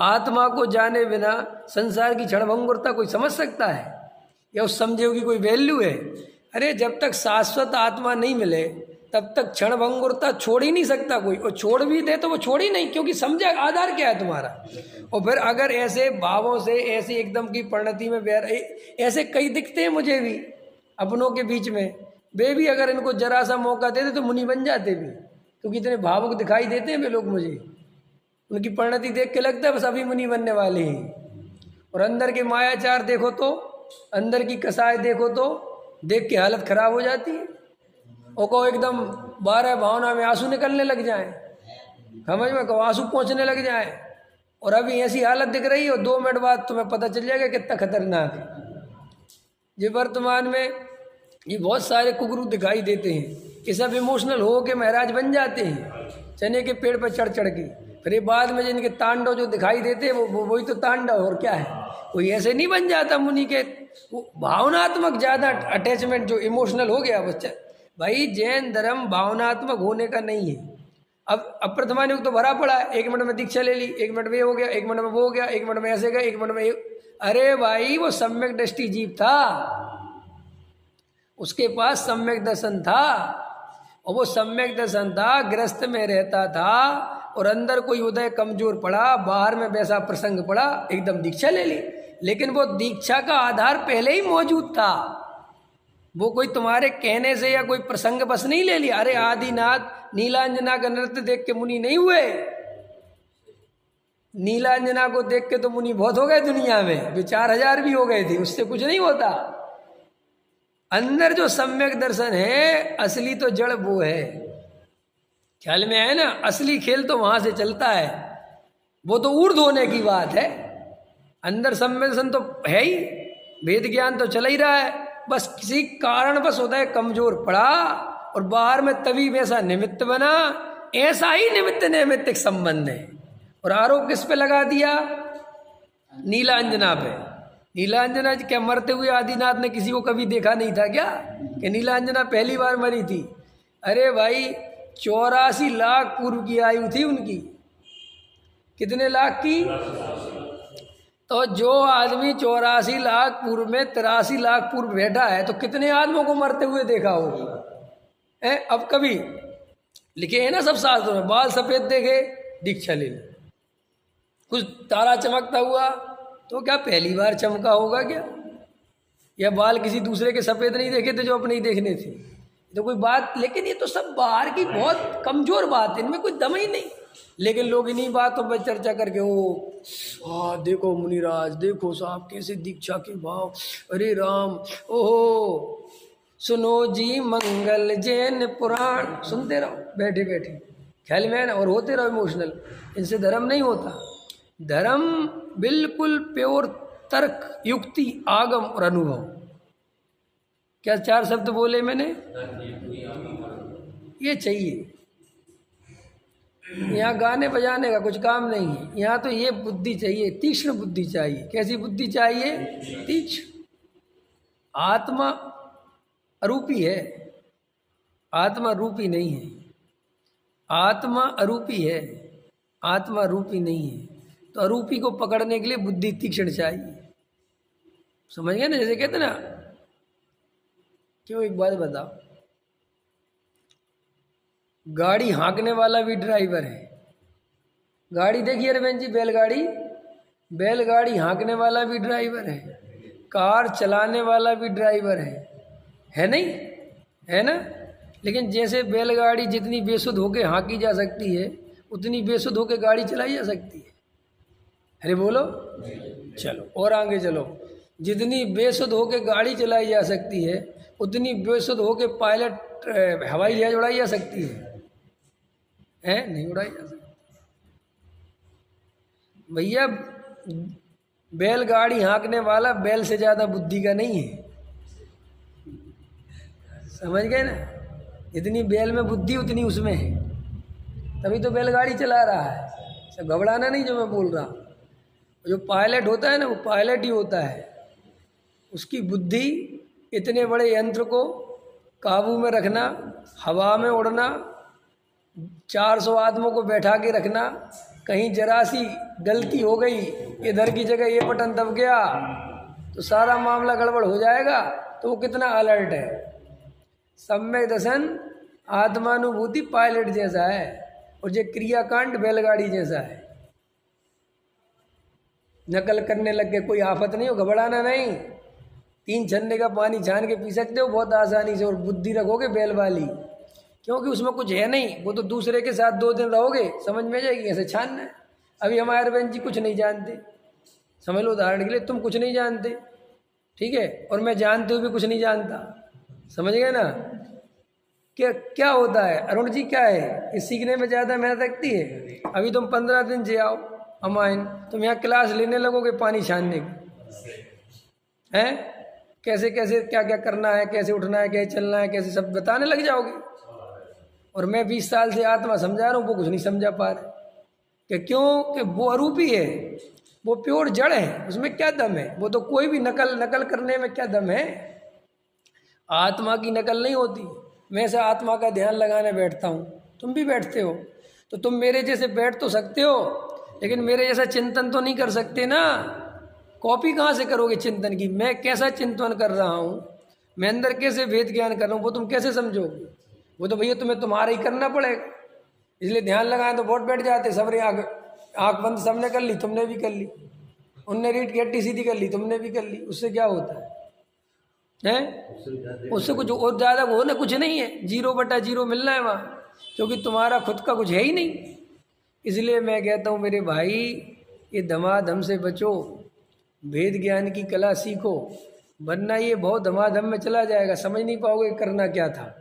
आत्मा को जाने बिना संसार की क्षणभंगुरता कोई समझ सकता है? या उस समझे की कोई वैल्यू है? अरे, जब तक शाश्वत आत्मा नहीं मिले, तब तक क्षण भंगुरता छोड़ ही नहीं सकता कोई। और छोड़ भी दे तो वो छोड़ ही नहीं, क्योंकि समझे, आधार क्या है तुम्हारा? और फिर अगर ऐसे भावों से, ऐसी एकदम की परिणति में बैर ऐसे कई दिखते हैं मुझे भी, अपनों के बीच में। वे भी अगर इनको जरा सा मौका देते तो मुनि बन जाते भी। क्योंकि इतने भावुक दिखाई देते हैं वे लोग मुझे। उनकी परिणति देख के लगता है बस अभी मुनि बनने वाले हैं। और अंदर के मायाचार देखो तो अंदर की कसाय देखो तो देख के हालत खराब हो जाती है। और को एकदम बारह भावना में आँसू निकलने लग जाए। समझ में? कहो आँसू पहुँचने लग जाए। और अभी ऐसी हालत दिख रही है और दो मिनट बाद तुम्हें पता चल जाएगा कितना खतरनाक है। ये वर्तमान में ये बहुत सारे कुकरू दिखाई देते हैं। ये सब इमोशनल हो के महाराज बन जाते हैं। चने के पेड़ पर चढ़ चढ़ के। फिर बाद में जिनके तांडव जो दिखाई देते वो वही तो तांडव और क्या है? कोई ऐसे नहीं बन जाता मुनि के? भावनात्मक ज़्यादा अटैचमेंट जो इमोशनल हो गया, बच्चा। भाई, जैन धर्म भावनात्मक होने का नहीं है। अब अप्रथमान युग तो भरा पड़ा एक मिनट में दीक्षा ले ली, एक मिनट में हो गया, एक मिनट में वो हो गया, एक मिनट में ऐसे गया एक मिनट में अरे भाई, वो सम्यक दृष्टि जीव था। उसके पास सम्यक दर्शन था, और वो सम्यक दर्शन था, ग्रस्त में रहता था। और अंदर कोई उदय कमज़ोर पड़ा, बाहर में वैसा प्रसंग पड़ा, एकदम दीक्षा ले ली। लेकिन वो दीक्षा का आधार पहले ही मौजूद था। वो कोई तुम्हारे कहने से या कोई प्रसंग बस नहीं ले लिया अरे आदिनाथ, नीलांजना का नृत्य देख के मुनि नहीं हुए। नीलांजना को देख के तो मुनि बहुत हो गए दुनिया में। जो चार हज़ार भी हो गए थे, उससे कुछ नहीं होता। अंदर जो सम्यक दर्शन है, असली तो जड़ वो है। ख्याल में है ना, असली खेल तो वहाँ से चलता है। वो तो ऊर्ध होने की बात है। अंदर दर्शन तो है ही, वेद ज्ञान तो चल ही रहा है। बस किसी कारण बस होता है कमज़ोर पड़ा और बाहर में तभी वैसा निमित्त बना। ऐसा ही निमित्त नैमित्तिक संबंध है। और आरोप किस पे लगा दिया? नीलांजना पे। नीलांजना क्या मरते हुए आदिनाथ ने किसी को कभी देखा नहीं था क्या? कि नीलांजना पहली बार मरी थी। अरे भाई चौरासी लाख पूर्व की आयु थी उनकी। कितने लाख की? तो जो आदमी चौरासी लाख पूर्व में तिरासी लाख पूर्व बैठा है तो कितने आदमियों को मरते हुए देखा होगा? है? अब कभी। लिखे हैं ना सब शास्त्रों में, बाल सफ़ेद देखे, दीक्षा ले ले। कुछ तारा चमकता हुआ तो क्या पहली बार चमका होगा क्या? या बाल किसी दूसरे के सफ़ेद नहीं देखे थे जो अपने ही देखने थे? तो कोई बात, लेकिन ये तो सब बाहर की बहुत कमज़ोर बात है, इनमें कोई दम ही नहीं। लेकिन लोग इन्हीं बातों पर चर्चा करके, ओ हाँ देखो मुनिराज, देखो साहब, कैसे दीक्षा के भाव। अरे राम, ओहो, सुनो जी, मंगल जैन पुराण। सुनते रहो, बैठे बैठे। ख्याल में और होते रहो इमोशनल इनसे धर्म नहीं होता। धर्म बिल्कुल प्योर तर्क, युक्ति, आगम और अनुभव। क्या चार शब्द बोले मैंने? ये चाहिए। यहाँ गाने बजाने का कुछ काम नहीं है। यहाँ तो ये बुद्धि चाहिए, तीक्ष्ण बुद्धि चाहिए। कैसी बुद्धि चाहिए? तीक्ष्ण। आत्मा अरूपी है। आत्मा रूपी नहीं है। आत्मा अरूपी है। आत्मा रूपी नहीं है। तो अरूपी को पकड़ने के लिए बुद्धि तीक्ष्ण चाहिए। समझ गए ना? जैसे कहते ना क्यों एक बात बताओ गाड़ी हाँकने वाला भी ड्राइवर है। गाड़ी देखिए रवेन जी, बैलगाड़ी? बैलगाड़ी हाँकने वाला भी ड्राइवर है। कार चलाने वाला भी ड्राइवर है। है नहीं? है ना? लेकिन जैसे बैलगाड़ी जितनी बेसुध होके हाँकी जा सकती है, उतनी बेसुध होके गाड़ी चलाई जा सकती है। अरे बोलो। चलो, और आगे चलो। जितनी बेसुध होके गाड़ी चलाई जा सकती है उतनी बेसुध होके पायलट हवाई जहाज़ उड़ाई जा सकती है। है? नहीं उड़ाई जा सकती। भैया, बैलगाड़ी हाँकने वाला बैल से ज़्यादा बुद्धि का नहीं है। समझ गए ना? जितनी बैल में बुद्धि, उतनी उसमें है। तभी तो बैलगाड़ी चला रहा है। सब घबराना नहीं जो मैं बोल रहा हूँ। जो पायलट होता है ना, वो पायलट ही होता है। उसकी बुद्धि इतने बड़े यंत्र को काबू में रखना, हवा में उड़ना, चार सौ आदमों को बैठा के रखना, कहीं जरा सी गलती हो गई, इधर की जगह ये बटन दब गया तो सारा मामला गड़बड़ हो जाएगा तो वो कितना अलर्ट है। सम्यक दर्शन आत्मानुभूति पायलट जैसा है, और ये क्रियाकांड बैलगाड़ी जैसा है। नकल करने लग गए, कोई आफत नहीं हो, घबराना नहीं। तीन छन्ने का पानी छान के पी सकते हो, बहुत आसानी से और बुद्धि रखोगे बैल वाली। क्योंकि उसमें कुछ है नहीं, वो तो दूसरे के साथ दो दिन रहोगे, समझ में आ जाएगी, ऐसे छानना अभी हमारे बहन जी कुछ नहीं जानते। समझ लो उदाहरण के लिए, तुम कुछ नहीं जानते, ठीक है? और मैं जानते हुए भी कुछ नहीं जानता। समझ गए ना? क्या क्या होता है? अरुण जी क्या है? ये सीखने में ज़्यादा मेहनत लगती है? अभी तुम पंद्रह दिन से आओ अमाइन तुम यहाँ क्लास लेने लगोगे पानी छानने की हैं? कैसे कैसे क्या क्या करना है, कैसे उठना है, कैसे चलना है, कैसे सब बताने लग जाओगे। और मैं बीस साल से आत्मा समझा रहा हूँ, वो कुछ नहीं समझा पा रहे कि क्यों? कि वो अरूपी है, वो प्योर जड़ है, उसमें क्या दम है? वो तो कोई भी नकल नकल करने में क्या दम है? आत्मा की नकल नहीं होती। मैं से आत्मा का ध्यान लगाने बैठता हूँ। तुम भी बैठते हो। तो तुम मेरे जैसे बैठ तो सकते हो, लेकिन मेरे जैसा चिंतन तो नहीं कर सकते ना। कॉपी कहाँ से करोगे चिंतन की? मैं कैसा चिंतन कर रहा हूँ? मैं अंदर कैसे वेद ज्ञान कर रहा हूँ? वो तुम कैसे समझोगे? वो तो भैया तुम्हें तुम्हारा ही करना पड़ेगा। इसलिए ध्यान लगाए तो बहुत बैठ जाते सब आँख आँख बंद सबने कर ली, तुमने भी कर ली। उनने रीट हट्टी सीधी कर ली, तुमने भी कर ली। उससे क्या होता है? हैं? उससे कुछ और ज़्यादा वो ना, कुछ नहीं है। ज़ीरो बटा ज़ीरो मिलना है वहाँ, क्योंकि तुम्हारा खुद का कुछ है ही नहीं। इसलिए मैं कहता हूँ, मेरे भाई, ये धमाधम से बचो। वेद ज्ञान की कला सीखो, वरना ये बहुत धमाधम में चला जाएगा। समझ नहीं पाओगे करना क्या था।